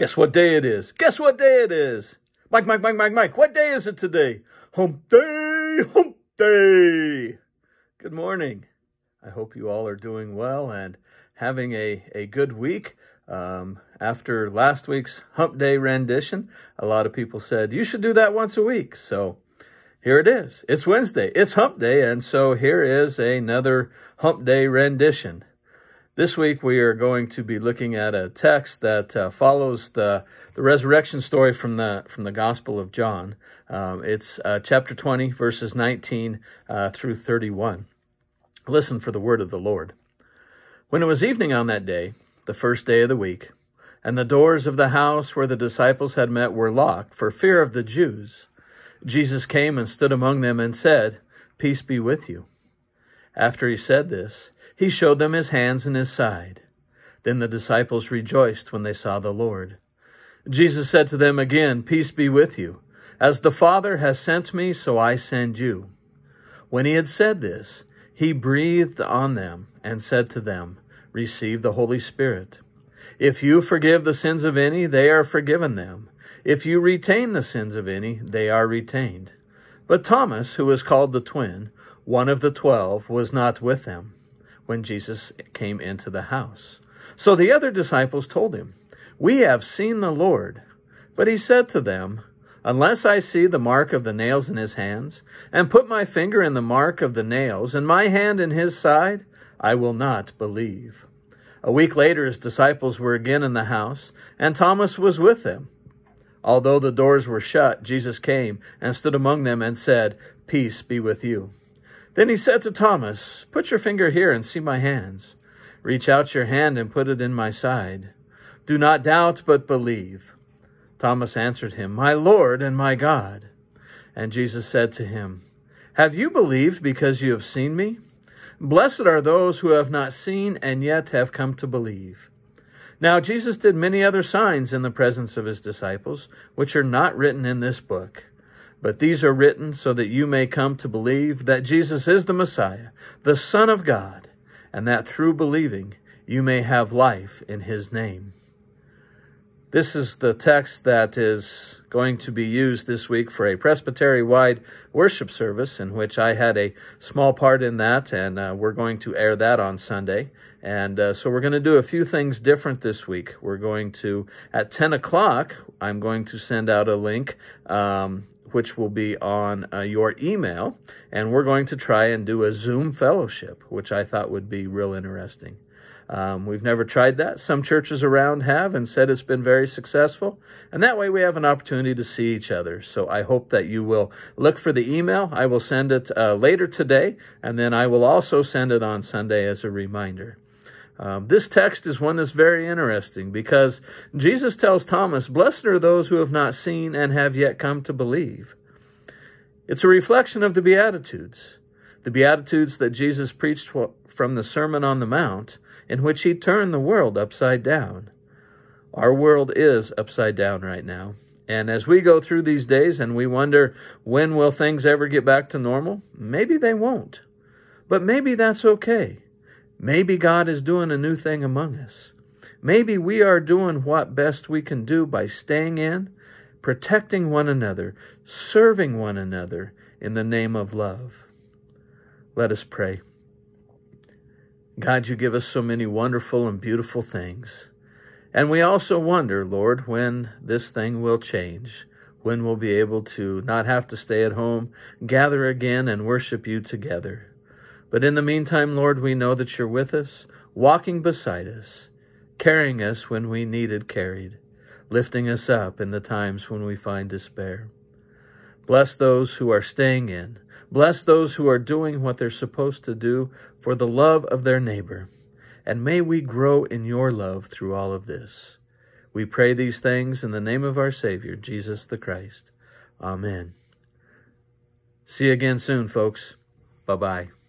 Guess what day it is? Guess what day it is? Mike, Mike, Mike, Mike, Mike, what day is it today? Hump day, hump day. Good morning. I hope you all are doing well and having a, a good week. Um, after last week's hump day rendition, a lot of people said, you should do that once a week. So here it is. It's Wednesday. It's hump day. And so here is another hump day rendition. This week we are going to be looking at a text that uh, follows the, the resurrection story from the from the Gospel of John. Um, it's uh, chapter 20, verses 19 uh, through 31. Listen for the word of the Lord. When it was evening on that day, the first day of the week, and the doors of the house where the disciples had met were locked for fear of the Jews, Jesus came and stood among them and said, Peace be with you. After he said this, he showed them his hands and his side. Then the disciples rejoiced when they saw the Lord. Jesus said to them again, Peace be with you. As the Father has sent me, so I send you. When he had said this, he breathed on them and said to them, Receive the Holy Spirit. If you forgive the sins of any, they are forgiven them. If you retain the sins of any, they are retained. But Thomas, who was called the twin, one of the twelve, was not with them when Jesus came into the house. So the other disciples told him, We have seen the Lord. But he said to them, Unless I see the mark of the nails in his hands, and put my finger in the mark of the nails, and my hand in his side, I will not believe. A week later, his disciples were again in the house, and Thomas was with them. Although the doors were shut, Jesus came and stood among them and said, Peace be with you. Then he said to Thomas, Put your finger here and see my hands. Reach out your hand and put it in my side. Do not doubt, but believe. Thomas answered him, My Lord and my God. And Jesus said to him, Have you believed because you have seen me? Blessed are those who have not seen and yet have come to believe. Now Jesus did many other signs in the presence of his disciples, which are not written in this book. But these are written so that you may come to believe that Jesus is the Messiah, the Son of God, and that through believing you may have life in his name. This is the text that is going to be used this week for a presbytery-wide worship service in which I had a small part in that, and uh, we're going to air that on Sunday. And uh, so we're going to do a few things different this week. We're going to, at 10 o'clock, I'm going to send out a link um, which will be on uh, your email. And we're going to try and do a Zoom fellowship, which I thought would be real interesting. Um, we've never tried that. Some churches around have and said it's been very successful. And that way we have an opportunity to see each other. So I hope that you will look for the email. I will send it uh, later today, and then I will also send it on Sunday as a reminder. Um, this text is one that's very interesting because Jesus tells Thomas, Blessed are those who have not seen and have yet come to believe. It's a reflection of the Beatitudes, the Beatitudes that Jesus preached from the Sermon on the Mount, in which he turned the world upside down. Our world is upside down right now. And as we go through these days and we wonder, when will things ever get back to normal? Maybe they won't. But maybe that's okay Maybe God is doing a new thing among us. Maybe we are doing what best we can do by staying in, protecting one another, serving one another in the name of love. Let us pray. God, you give us so many wonderful and beautiful things. And we also wonder, Lord, when this thing will change, when we'll be able to not have to stay at home, gather again and worship you together. But in the meantime, Lord, we know that you're with us, walking beside us, carrying us when we needed carried, lifting us up in the times when we find despair. Bless those who are staying in. Bless those who are doing what they're supposed to do for the love of their neighbor. And may we grow in your love through all of this. We pray these things in the name of our Savior, Jesus the Christ. Amen. See you again soon, folks. Bye-bye.